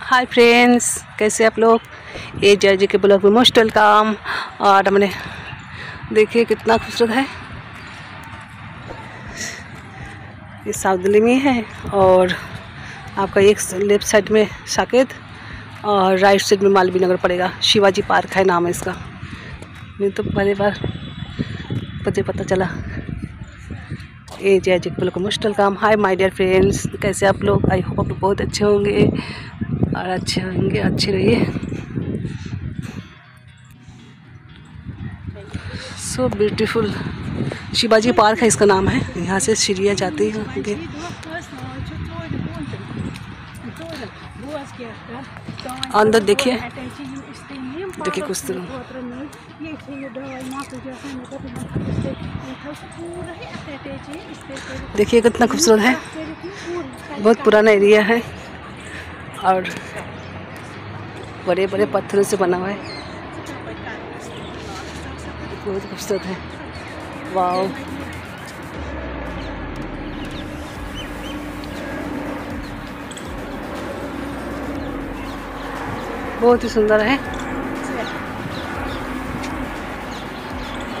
Hi friends कैसे आप लोग? ए जी के ब्लॉग में मोस्ट वेलकम और हमने देखिए कितना खूबसूरत है। ये साउथ दिल्ली में है और आपका एक लेफ़्ट साइड में साकेत और राइट साइड में मालवी नगर पड़ेगा। शिवाजी पार्क है नाम है इसका। नहीं तो पहली बार मुझे पता चला। ए जय जी को most welcome hi my dear friends कैसे आप लोग? आई होप आप लोग बहुत अच्छे होंगे। और अच्छे होंगे अच्छे रहिए। सो ब्यूटीफुल शिवाजी पार्क है, इसका नाम है। यहाँ से सीढ़ियाँ जाती हैं, आगे। अंदर देखिए। देखिए कुछ तरह देखिए कितना खूबसूरत है। बहुत पुराना एरिया है। और बड़े बड़े पत्थरों से बना हुआ है। बहुत खूबसूरत है। वाह बहुत ही सुंदर है।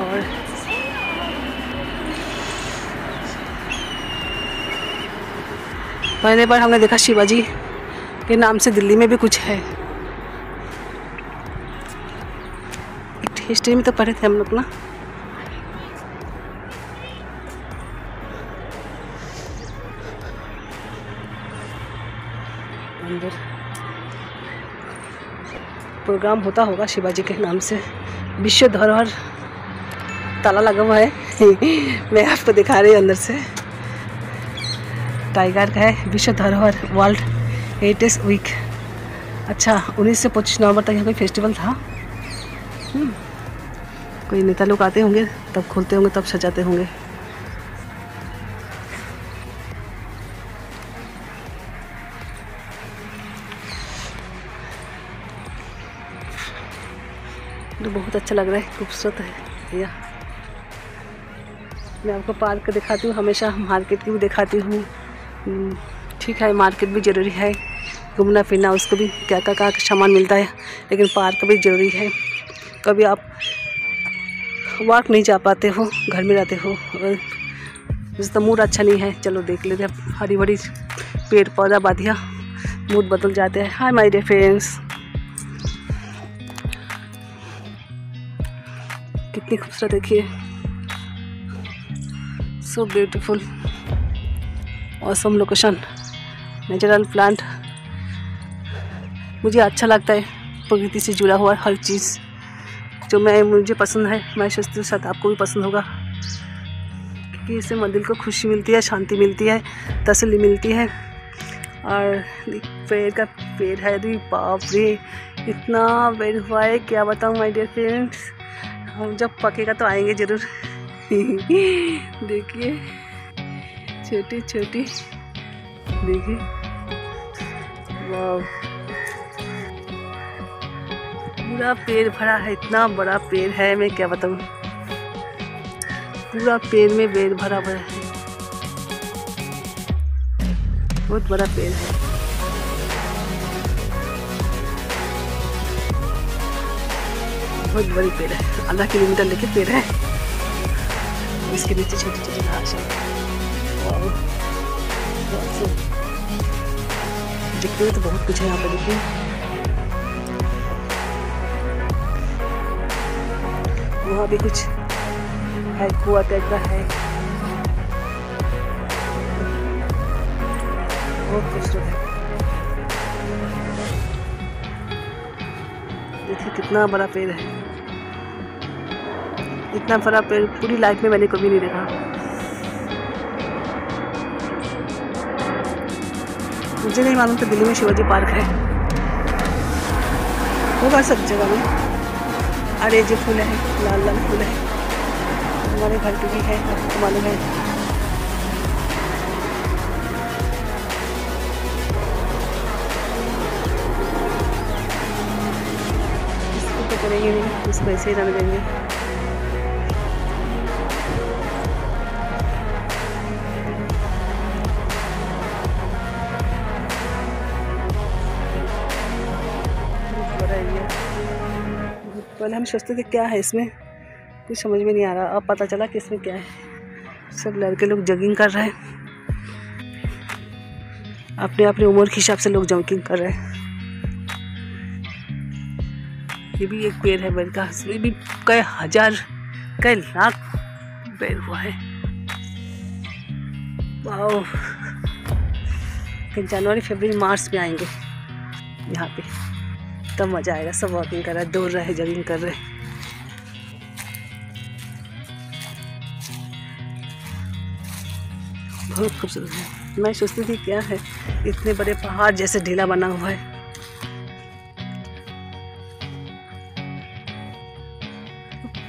और पहले बार हमने देखा शिवाजी। के नाम से दिल्ली में भी कुछ है। हिस्ट्री में तो पढ़े थे हम लोग ना। अंदर। प्रोग्राम होता होगा शिवाजी के नाम से। विश्व धरोहर ताला लगा हुआ है। मैं आपको दिखा रही हूँ अंदर से। टाइगर का है विश्व धरोहर वर्ल्ड हेरिटेज वीक अच्छा उन्नीस से पच्चीस नवंबर तक यहाँ कोई फेस्टिवल था? कोई नेता लोग आते होंगे, तब खोलते होंगे, तब सजाते होंगे। तो बहुत अच्छा लग रहा है, खूबसूरत है, भैया। मैं आपको पार्क दिखाती हूँ, हमेशा मार्केट की भी दिखाती हूँ। ठीक है, मार्केट भी ज़रूरी है। घूमना फिरना, उसको भी क्या क्या क्या सामान मिलता है, लेकिन पार्क भी ज़रूरी है। कभी आप वॉक नहीं जा पाते हो, घर में रहते हो जैसे तो मूड अच्छा नहीं है, चलो देख लेते हैं हरी भरी पेड़ पौधा बाधिया मूड बदल जाते हैं। हाय माय डियर फ्रेंड्स कितनी खूबसूरत देखिए। So beautiful awesome location natural plant मुझे अच्छा लगता है प्रकृति से जुड़ा हुआ हर चीज़ जो मैं, मुझे पसंद है। मैं सोचती हूँ शायद आपको भी पसंद होगा। क्योंकि इससे मन दिल को खुशी मिलती है, शांति मिलती है तसली मिलती है। और पेड़ का पेड़ है अभी बाप रे, इतना पेड़ हुआ है, क्या बताऊँ माय डियर फ्रेंड्स हम जब पकेगा तो आएँगे ज़रूर। देखिए छोटी छोटी देखिए। वाह। पूरा पेड़ भरा है, इतना बड़ा पेड़ है, मैं क्या बताऊँ? पूरा पेड़ में पेड़ भरा भरा है। बहुत बड़ा पेड़ है। बहुत बड़ी पेड़ है। आधा किलोमीटर लेके पेड़ है। इसके नीचे छोटी छोटी घास है। दिखते हुए तो बहुत कुछ है यहाँ पे देखिए। वहाँ भी कुछ है कुआ टाइप का है। बहुत खूबसूरत है। देखिए कितना बड़ा पेड़ है। इतना बड़ा पेड़ पूरी लाइफ में मैंने कभी नहीं देखा। मुझे नहीं मालूम तो दिल्ली में शिवाजी पार्क है। होगा सब जगह में। अरे जो फूल है, लाल लाल फूल है। हमारे घर पे भी है आपको मालूम है। इसको तो करेंगे? नहीं इसको ऐसे ही रख देंगे। पहले हम सोचते थे, क्या है इसमें? कुछ समझ में नहीं आ रहा। अब पता चला कि इसमें क्या है। सब लड़के लोग जगिंग कर रहे हैं। अपने अपने उम्र के हिसाब से लोग जॉगिंग कर रहे हैं। ये भी एक पेड़ है बेर का इसमें भी कई हज़ार, कई लाख पेड़ हुआ है। जनवरी, फरवरी, मार्च में आएँगे यहाँ पे। तब मज़ा आएगा, सब वॉकिंग कर रहे हैं, दौड़ रहे जॉगिंग कर रहे हैं। बहुत खूबसूरत है। मैं सोचती थी, क्या है? इतने बड़े पहाड़ जैसे ढीला बना हुआ है।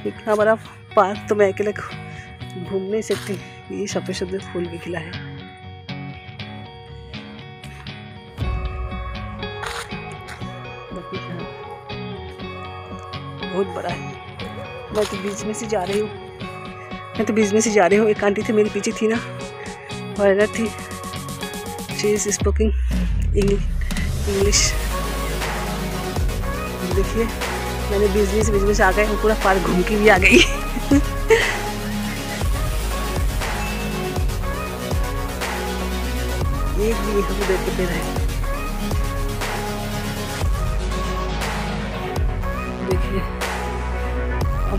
इतना बड़ा पार्क तो मैं अकेले घूम नहीं सकती। ये सफ़ेद सफ़ेद फूल भी खिला है बहुत बड़ा है। मैं तो बीच में से जा रही हूँ। मैं तो बीच में से जा रही हूँ। एक आंटी थी मेरे पीछे थी ना। और थी। शी इज़ स्पोकिंग इंग्लिश देखिए, मैंने बीच में से बीच में से आ गए, पूरा पार्क घूम के भी आ गई। एक भी हम देखते रहे।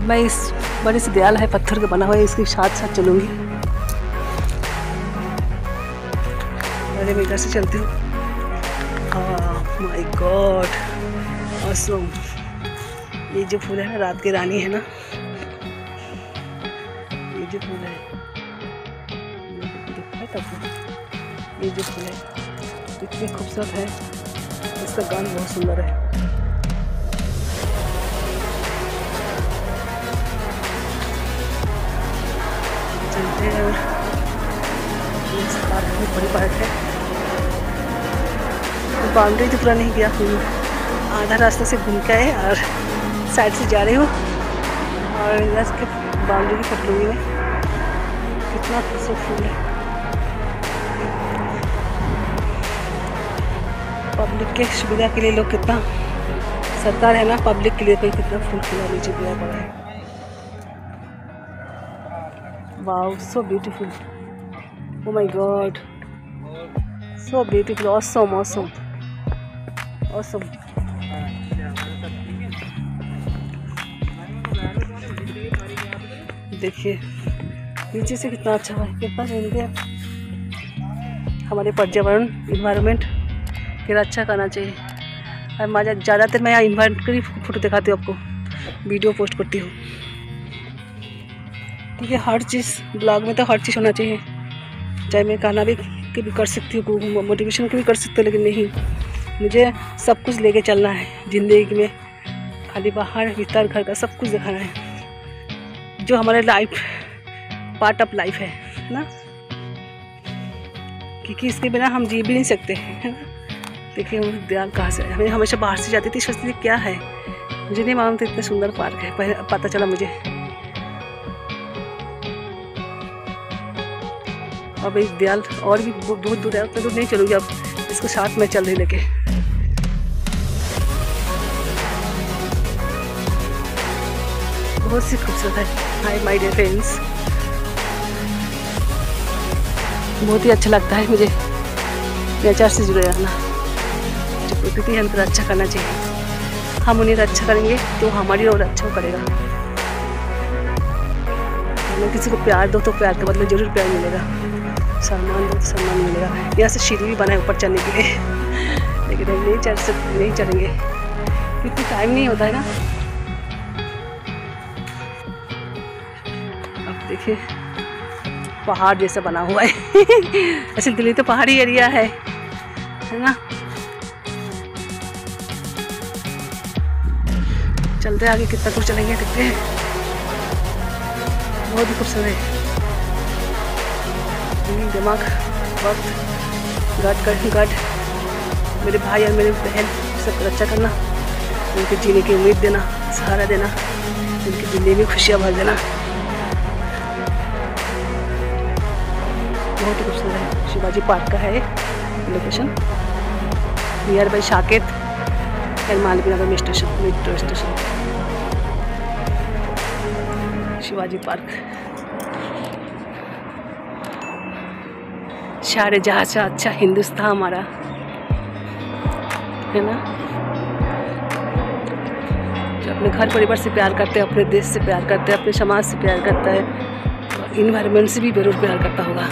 मैं इस बड़े से दयाल है पत्थर का बना हुआ है, इसके साथ साथ चलूँगी। अरे मैं इधर से चलती हूँ। माय गॉड ऑसम ये जो फूल है ना, रात की रानी है ना। ये जो फूल है। दिखा ये जो फूल है, इतनी खूबसूरत है। इसका गान बहुत सुंदर है। बहुत बड़ी पार्क है। तो बाउंड्री तो पूरा नहीं गया हूँ आधा रास्ता से घूम के आए और साइड से जा रही हूँ। और इधर के बाउंड्री की कट लूँगी मैं कितना खूबसूरत फूल है। पब्लिक के सुविधा के लिए लोग कितना सरकार है ना, पब्लिक के लिए कोई कितना फूल खिला लीजिए दिया पड़ा है wow so beautiful oh my god so beautiful awesome awesome awesome देखिए, नीचे से कितना अच्छा है, कितना है। हमारे पर्यावरण इन्वायरमेंट फिर अच्छा करना चाहिए। और मज़ा ज़्यादातर मैं यहाँ इन्वायरमेंट की फ़ोटो दिखाती हूँ आपको वीडियो पोस्ट करती हूँ। क्योंकि हर चीज़ ब्लॉग में तो हर चीज़ होना चाहिए। चाहे मैं गाना भी की भी कर सकती हूँ मोटिवेशन की भी कर सकती हूँ, लेकिन नहीं। मुझे सब कुछ लेके चलना है, ज़िंदगी में। खाली बाहर भीतर घर का सब कुछ दिखाना है। जो हमारे लाइफ पार्ट ऑफ़ लाइफ है ना? क्योंकि इसके बिना हम जी भी नहीं सकते, है ना? देखिए हम दयाल कहाँ से हमें हमेशा बाहर से जाती थी, सोचती थी, क्या है? मुझे नहीं मालूम था, इतना सुंदर पार्क है, पहले पता चला मुझे। अब इस दयाल और भी बहुत दूर है, उतना दूर नहीं चलूँगी अब। इसको साथ में चल रही लेके। बहुत सी खूबसूरत है। हाय माय डियर फ्रेंड्स बहुत ही अच्छा लगता है मुझे। नेचर से जुड़े रहना। जो प्रकृति हमको अच्छा करना चाहिए। हम उन्हें अच्छा करेंगे तो हमारी और अच्छा करेगा। किसी को प्यार दो तो प्यार के बदले ज़रूर प्यार मिलेगा। तो सम्मान मिलेगा। यहाँ से सीढ़ी भी बनाए ऊपर चलने के लिए। लेकिन हम नहीं चल सकते नहीं चलेंगे। क्योंकि टाइम नहीं होता है ना। अब देखिए, पहाड़ जैसा बना हुआ है। ऐसे दिल्ली तो पहाड़ी एरिया है। है ना? चलते आगे, कितना कुछ चलेंगे, देखते हैं। बहुत ही खूबसूरत है। दिमाग वक्त गट गट गट मेरे भाई और मेरे बहन सबको अच्छा करना। उनके जीने की उम्मीद देना, सहारा देना। उनकी ज़िंदगी में खुशियाँ भर देना। बहुत ही खूबसूरत है। शिवाजी पार्क का है लोकेशन नियर बाई शाकेत एल मालवीनगर में station metro station Shivaji park. सारे जहाँ से अच्छा हिंदुस्तान हमारा। है ना? जो अपने घर परिवार से प्यार करते हैं, अपने देश से प्यार करते हैं, अपने समाज से प्यार करता है इन्वायरमेंट से भी ज़रूर प्यार करता होगा।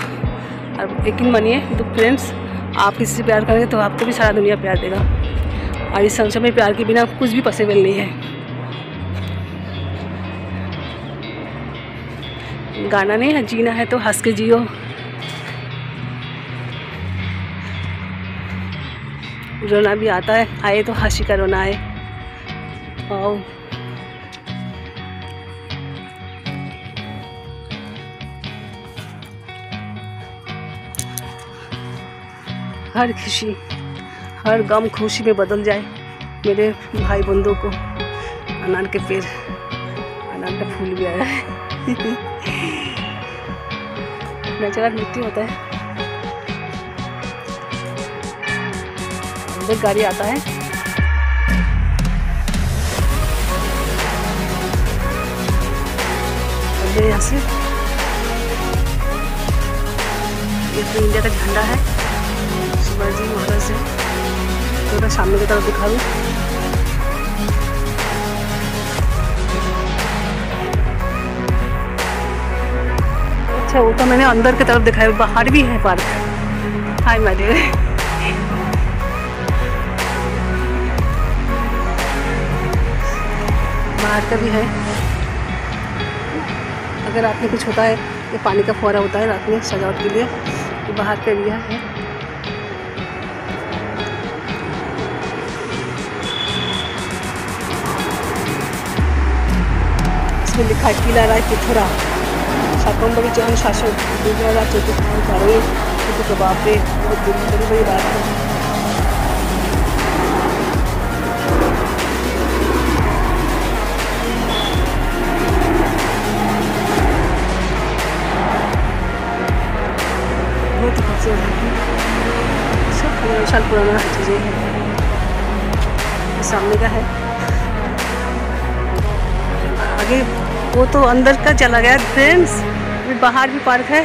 और यकीन मानिए तो फ्रेंड्स आप किसी से प्यार करेंगे तो आपको भी सारा दुनिया प्यार देगा। और इस संसार में प्यार के बिना कुछ भी पॉसिबल नहीं है। गाना नहीं है, जीना है तो हंस के जियो। रोना भी आता है। आए तो हँसी का रोना आए आओ। हर खुशी, हर गम खुशी में बदल जाए मेरे भाई बंधुओं को। अनार के पेड़ अनार का फूल भी आया है। नेचुरल मिट्टी होता है। एक गाड़ी आता है। यहाँ से। तो इंडिया का झंडा है। शिवाजी महाराज से थोड़ा सामने की तरफ़ दिखा दूँ अच्छा वो तो मैंने अंदर की तरफ़ दिखाया, बाहर भी है पार्क। हाय मैडे बाहर का भी है। अगर रात में कुछ होता है, ये पानी का फुहारा होता है रात में सजावट के लिए तो बाहर का एरिया है। इसमें लिखा है किला राय पिथोरा। सातम बगीचे शासक दूसरा चतुर्थ चारों बाप रे, बहुत बड़ी बड़ी साल पुराना चीज़ें हैं सामने का है। आगे वो तो अंदर का चला गया फ्रेंड्स बाहर भी पार्क है।